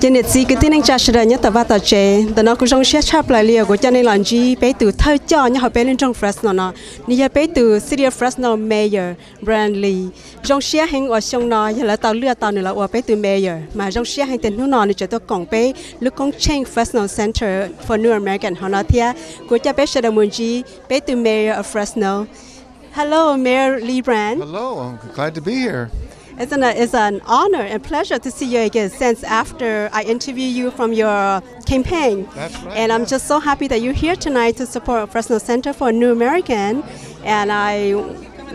trên nhật gì cái tin anh cha sẽ đợi nhất tập vào tờ chế Từ nó cũng trong xe chắp lại liền của cho nên là gì bé từ thời cho nhớ học bé lên trong Fresno nó ni giờ bé từ City of Fresno Mayor Brandley trong xe hành ở trong nó giờ là tàu lừa tàu nữa là ở bé từ Mayor. Mà trong xe hành tên nó nó cho tôi còn bé lúc con change Fresno Center for New American họ nói thia của cha bé sẽ đợi muốn gì bé từ Mayor of Fresno. Hello, Mayor Lee Brand. Hello, I'm glad to be here. It's an, it's an honor and pleasure to see you again since after I interviewed you from your campaign. That's right, And I'm yeah. just so happy that you're here tonight to support Fresno Center for New American. And I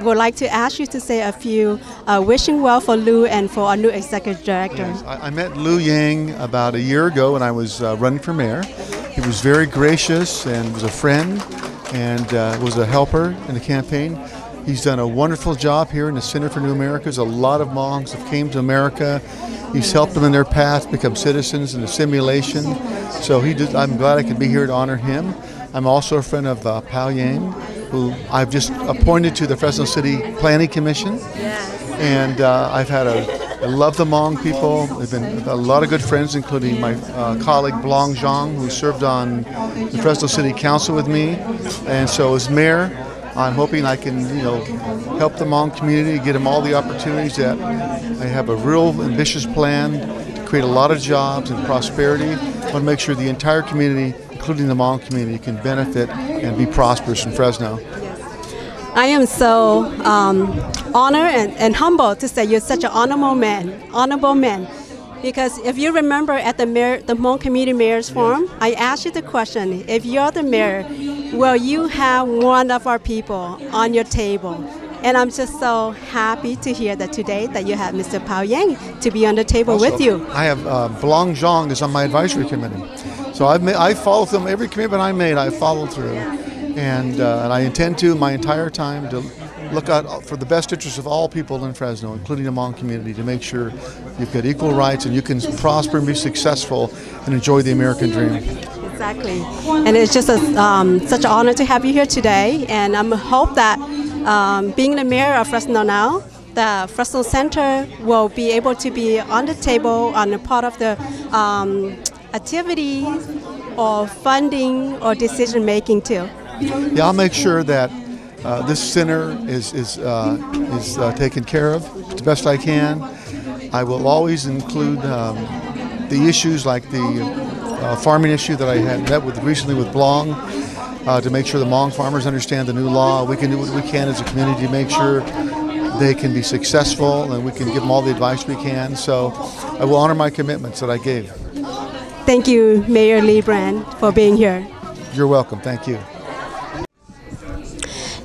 would like to ask you to say a few uh, wishing well for Lou and for our new executive director. Yes, I, I met Lou Yang about a year ago when I was uh, running for mayor. He was very gracious and was a friend and uh, was a helper in the campaign. He's done a wonderful job here in the Center for New Americas. A lot of Hmongs have came to America. He's helped them in their path become citizens in the simulation. So he did, I'm glad I could be here to honor him. I'm also a friend of uh, Pao Yang, who I've just appointed to the Fresno City Planning Commission. And uh, I've had a, I love the Hmong people. They've been a lot of good friends, including my uh, colleague Blong Zhang, who served on the Fresno City Council with me. And so as mayor, I'm hoping I can, you know, help the Hmong community, get them all the opportunities that I have a real ambitious plan to create a lot of jobs and prosperity. I want to make sure the entire community, including the Hmong community, can benefit and be prosperous in Fresno. I am so um, honored and, and humbled to say you're such an honorable man, honorable man. Because if you remember at the mayor, the Hmong Community Mayor's Forum, I asked you the question: If you're the mayor, will you have one of our people on your table? And I'm just so happy to hear that today that you have Mr. Pao Yang to be on the table with you. I have uh, Blong Zhang is on my advisory committee, so I've ma- I followed them every commitment I made. I follow through, and uh, and I intend to my entire time to look out for the best interests of all people in Fresno, including the Hmong community, to make sure you've got equal rights and you can prosper and be successful and enjoy the American dream. Exactly. And it's just a, um, such an honor to have you here today. And I'm hope that um, being the mayor of Fresno now, the Fresno Center will be able to be on the table on a part of the um, activities or funding or decision making too. Yeah, I'll make sure that uh, this center is is uh, is uh, taken care of the best I can. I will always include um, the issues like the uh, farming issue that I had met with recently with Blong uh, to make sure the Hmong farmers understand the new law. We can do what we can as a community to make sure they can be successful and we can give them all the advice we can. So I will honor my commitments that I gave. Thank you, Mayor Lee Brand, for being here. You're welcome. Thank you.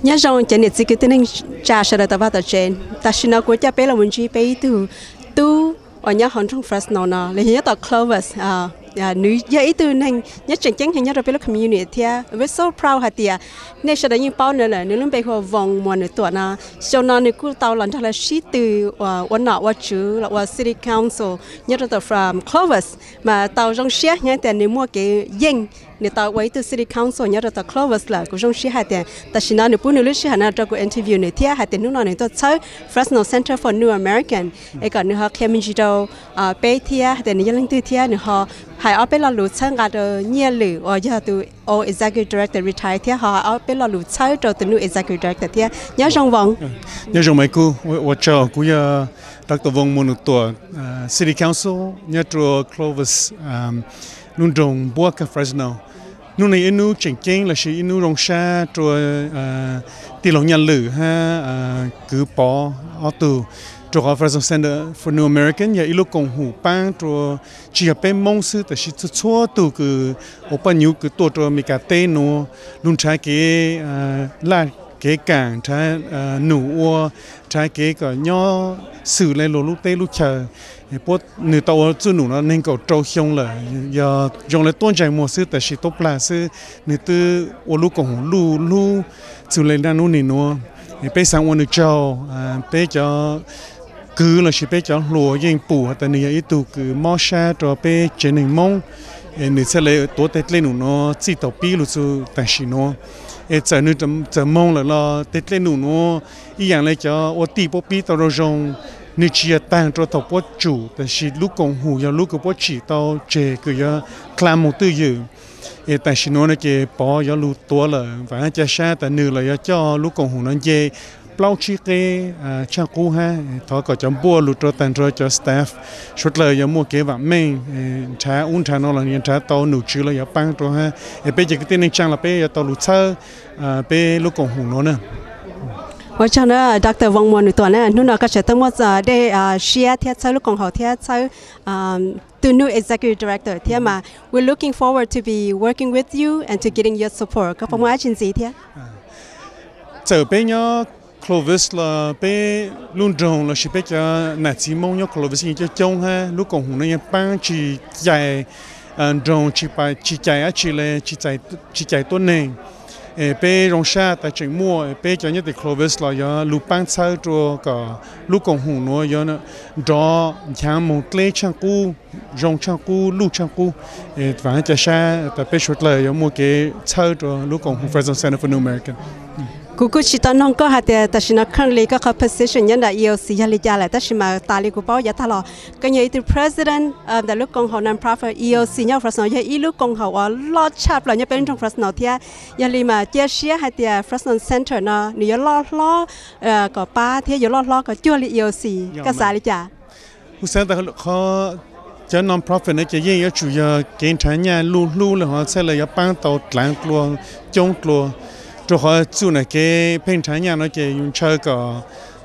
nhớ rằng trên nhiệt cái tên cha sẽ được vào tờ trên ta xin nói của cha bé là muốn chi bé từ tu ở nhà hòn trong Fresno nó là nhớ tờ Clovis à à nữ dễ từ nên nhất chẳng chẳng hay nhất rồi bé là community thia à, we're so proud hả tia nên sau đó những bao nữa là nếu lúc bây giờ vòng một nữa tuổi na sau nó nếu cứ tàu lần thật là sĩ từ ở ở nọ ở chữ là ở city council, nhất là từ from Clovis, mà tàu trong xe nhớ tiền nếu mua cái dinh nè tao quay từ city council nhớ tao Clovis là của trong sĩ hạt tiền ta xin nói nè bún lúc sĩ hạt nè trong của interview nè thia hạt tiền lúc nào nè tao chơi Fresno Center for New American. Ấy còn nè họ Clement Gido à bé thia hạt tiền nè dân tư thia họ hai ở bên là lũ chơi gạt nhia lử ở giờ từ ô executive director retire thia họ ở bên là lũ chơi rồi từ nữ executive director thia nhớ trong vòng nhớ trong mấy cô tôi chờ cô giờ đặc tổ vòng một city council nhớ trong Clovis um, nung dong buộc Fresno nu này inu chỉnh chỉnh là chỉ inu rong sa cho tỷ lệ nhân lử ha à, cứ bỏ ở tù. Cho họ phải dùng Center for New American ya ilu công hủ bang cho chỉ hợp bên mong sư tại chỉ chua tù cứ open new cứ tổ cho mình cả tên nó luôn trái cái à, là cái cảng, trái ờ, nụ ua, trái cái cái nhỏ xử lên lô lúc tê lúc chờ. Bố nữ tàu chú nụ nó nên cầu trâu xong là giờ dùng lại tôn chạy mùa sư tại chỉ tốt là sư nữ tư ô lúc còn lù lù xử lên ra nụ nỉ nó bây sáng ô nữ châu bây cho cứ là chỉ bây cho lùa yên bù tại nữ ý tù cứ mò xa cho bây chế nình mông. Nữ sẽ lấy tố tết lên nụ nó chỉ tàu pi lu su tại chỉ nó e tsa nu tsa mong la la te tle nu no i yang le cha o ti po pi to ro jong ni chi tang chu ta shi lu kong hu ya lu ko chi to che ke ya kla mo tu yu e ta shi no na che po ya lu to la va cha sha ta nu la ya cha lu kong hu na bao chi cái trang cũ ha thọ có chấm bùa lụt cho tận rồi cho staff. Suốt lời giờ mua kế và mình trà uống trà nó là những trà tàu nụ chữ là giờ băng cho ha. Bây giờ cái tên trang là bây giờ tàu lụt sơ à, bây lúc còn hùng nó vâng, nữa và cho nó Dr. Wong Mon tuần này nó có sẽ tâm một giờ để à, share thiết sau lúc còn học thiết sau à, to new executive director thế mà. We're looking forward to be working with you and to getting your support. Có phong ừ. hóa chuyện gì thế chờ bây giờ Clovis là bé luôn trồng là chỉ bé cho nãy chỉ mong nhau Clovis như cho trông ha. Lúc còn hùng này bán chỉ chạy à, trồng chỉ bài chỉ chạy á chỉ là chỉ chạy chỉ chạy tuần này. Bé rong xa tại chỉ mua bé cho nhất thì Clovis là do lúc bán sao cho cả. Lúc còn hùng nó do nó đó chẳng một lê chăng cu, rong chăng cu lúc chăng cu. Và cho xa tại bé xuất lời do mua cái sao cho lúc còn hùng phải dùng sản phẩm American cú chỉ tao nông có hạt tiền ta xin nó khăn lấy các cái position nhân đại yêu sĩ lý giải lại ta chỉ mà ta lý của bảo giá ta lo cái như từ president đại lúc công hậu non profit yêu sĩ nhau phát nói như lúc công hậu ở lo chạp là như bên trong phát nói thì nhà lý mà chia sẻ hạt tiền Fresno Center nó nếu lo lo có ba thế giờ lo lo có chưa lý yêu sĩ cái sao lý giải cú sáng ta khó cho non profit này chỉ riêng chủ yếu kiến thành nhà lu lu là họ sẽ là bán tàu lạng lúa chống lúa cho họ chú này cái bên trái nhà nó cái dùng chơi cả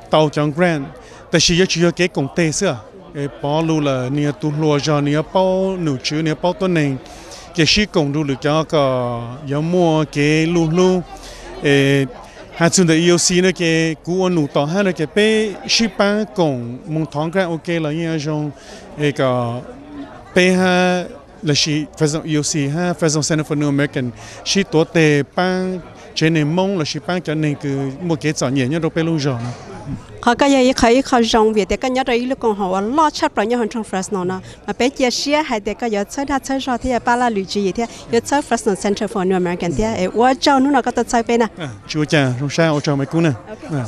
tàu trong grand. Tại vì chỉ có cái công tê xưa. Cái bao lù là nia tu lùa cho nia bao nụ chữ nia bao tuần này. Cái sĩ công đủ được cho cả giờ mua cái lù lù hạt xuống đấy yêu xí nó cái cú ăn nụ tỏ ha nó cái bé sĩ ba công mong thong grand, ok là như trong cái bé ha, là sĩ phải dùng yêu xí ha phải dùng center for new american. Sĩ tổ tê bang chế nên mông là chỉ bán cho nên cứ một cái sản nhẹ nhất đâu pelu rồi họ cái gì cái cái rong việc cái nhớ rồi lúc còn họ lo chắc rồi nhớ hơn trong Fresno nó mà bé chia sẻ hay để cái giờ chơi đã chơi rồi thì ba la lụy gì thế giờ chơi Fresno Center for New American thế ấy ừ. quá cháu nó có tao chơi bên à? à Chú cha không sao cháu mấy cú nè. À.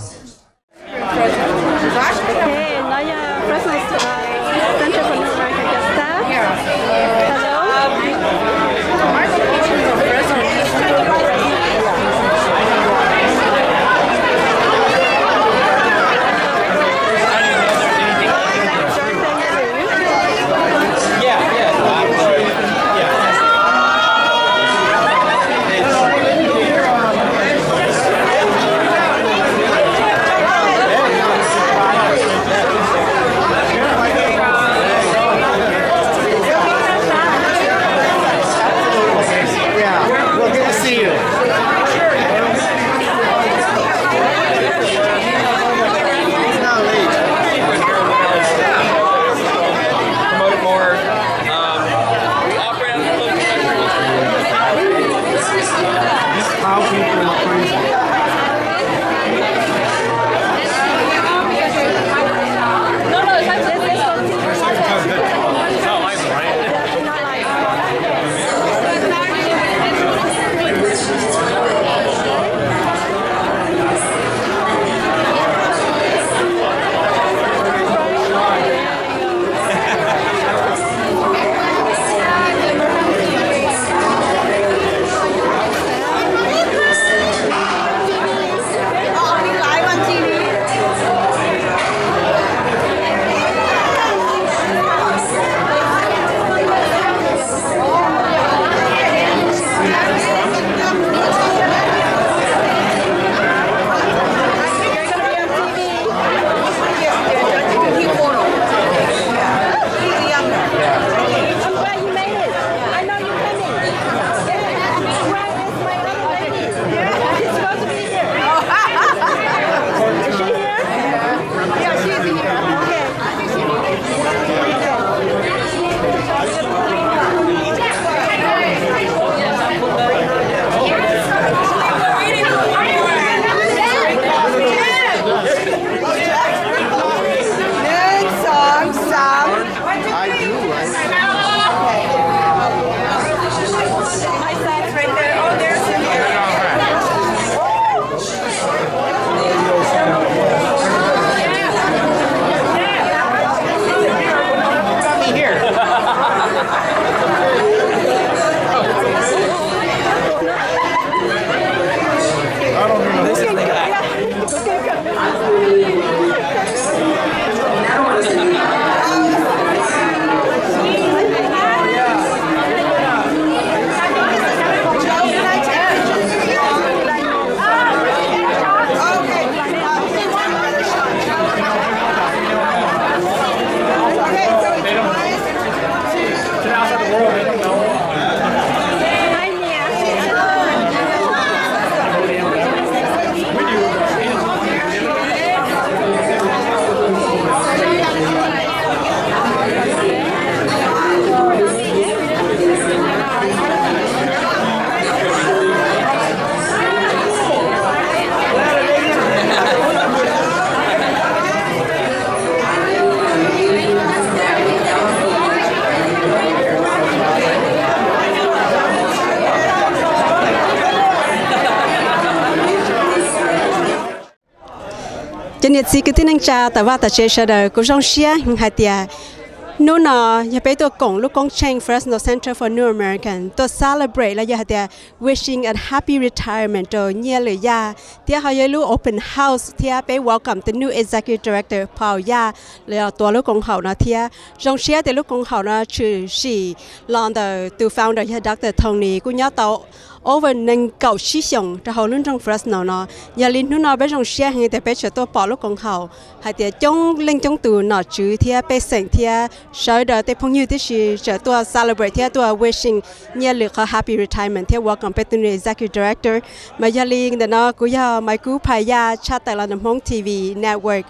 tên nhiệt sĩ cái tin anh cha tại và tại chế sẽ đời của trong xia hai tia. Nó nọ nhà bé tôi cổng lúc con Cheng Fresno Center for New American tôi celebrate là nhà tiệt wishing a happy retirement cho nhia lời ya tiệt họ lúc open house tiệt bé welcome the new executive director Paul ya là tôi lúc con hậu nó tiệt trong xia thì lúc con hậu nó chỉ chỉ làm từ từ founder ya Dr. Tony cũng nhớ tàu over nâng cầu sĩ sống cho hậu lưng trong Fresno nó nhà linh nó nó bé trong xe hay để bé cho tôi bỏ lúc còn hậu hay thì trong linh trong từ nó chữ thì bé sinh thì sau đó để phong như thế gì cho tôi celebrate thì tôi wishing. Nhà lực happy retirement thì welcome bé tôi executive director. Mà nhà linh để nó cũng ya mấy cú phải ra chat tại là nông TV network.